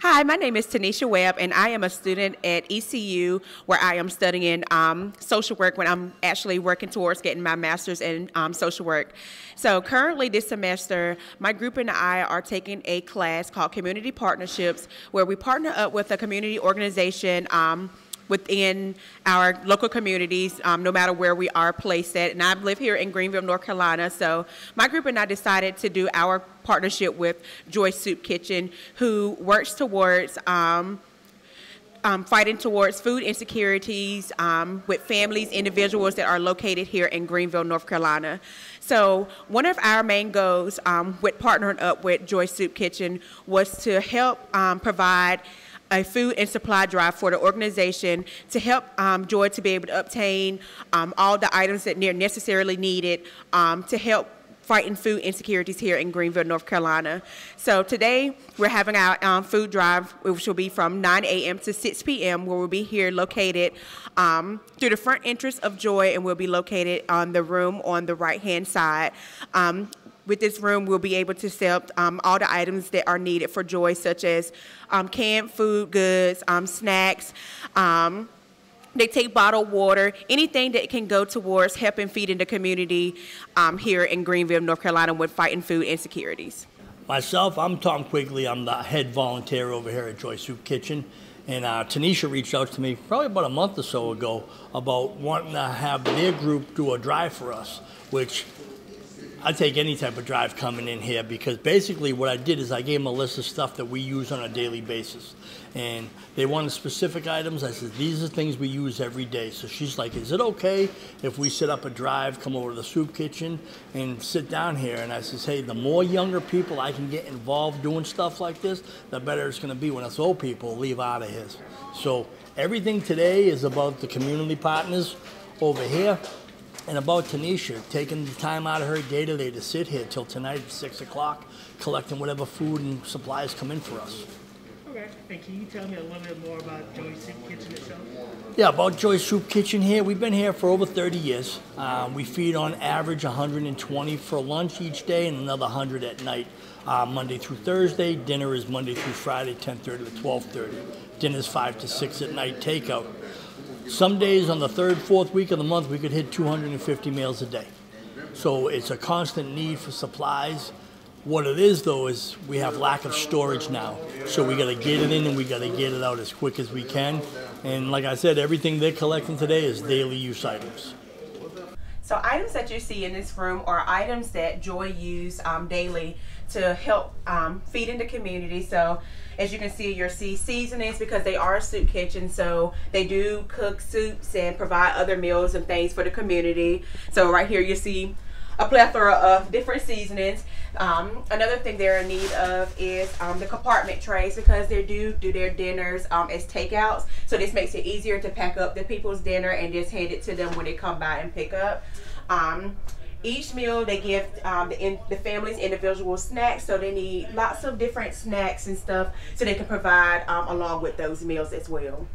Hi, my name is Teneshia Webb, and I am a student at ECU where I am studying um, social work when I'm actually working towards getting my master's in um, social work. So, currently, this semester, my group and I are taking a class called Community Partnerships where we partner up with a community organization. Um, within our local communities, um, no matter where we are placed at. And I live here in Greenville, North Carolina. So my group and I decided to do our partnership with Joy Soup Kitchen, who works towards um, um, fighting towards food insecurities um, with families, individuals that are located here in Greenville, North Carolina. So one of our main goals um, with partnering up with Joy Soup Kitchen was to help um, provide a food and supply drive for the organization to help um, Joy to be able to obtain um, all the items that they're necessarily needed um, to help fighting food insecurities here in Greenville, North Carolina. So today we're having our um, food drive, which will be from 9 a.m. to 6 p.m., where we'll be here located um, through the front entrance of Joy, and we'll be located on the room on the right-hand side. Um, with this room, we'll be able to sell um, all the items that are needed for Joy, such as um, canned food goods, um, snacks. Um, they take bottled water, anything that can go towards helping feeding the community um, here in Greenville, North Carolina, with fighting food insecurities. Myself, I'm Tom Quigley. I'm the head volunteer over here at Joy Soup Kitchen. And uh, Teneshia reached out to me probably about a month or so ago about wanting to have their group do a drive for us, which I take any type of drive coming in here because basically what I did is I gave them a list of stuff that we use on a daily basis. And they wanted specific items. I said, these are things we use every day. So she's like, is it okay if we set up a drive, come over to the soup kitchen and sit down here? And I says, hey, the more younger people I can get involved doing stuff like this, the better it's going to be when us old people leave out of here. So everything today is about the community partners over here and about Teneshia taking the time out of her day to day to sit here till tonight at 6 o'clock, collecting whatever food and supplies come in for us. Okay, and can you tell me a little bit more about Joy Soup Kitchen itself? Yeah, about Joy Soup Kitchen here. We've been here for over 30 years. Um, we feed on average 120 for lunch each day and another 100 at night. Uh, Monday through Thursday. Dinner is Monday through Friday, 10:30 to 12:30. Dinner is 5 to 6 at night takeout. Some days on the third, fourth week of the month, we could hit 250 meals a day. So it's a constant need for supplies. What it is, though, is we have lack of storage now. So we got to get it in and we got to get it out as quick as we can. And like I said, everything they're collecting today is daily use items. So items that you see in this room are items that Joy use um, daily to help um, feed in the community. So as you can see, you'll see seasonings because they are a soup kitchen. So they do cook soups and provide other meals and things for the community. So right here you see a plethora of different seasonings. Um, another thing they're in need of is um, the compartment trays because they do do their dinners um, as takeouts. So this makes it easier to pack up the people's dinner and just hand it to them when they come by and pick up. Um, each meal they give um, the, in, the families individual snacks so they need lots of different snacks and stuff so they can provide um, along with those meals as well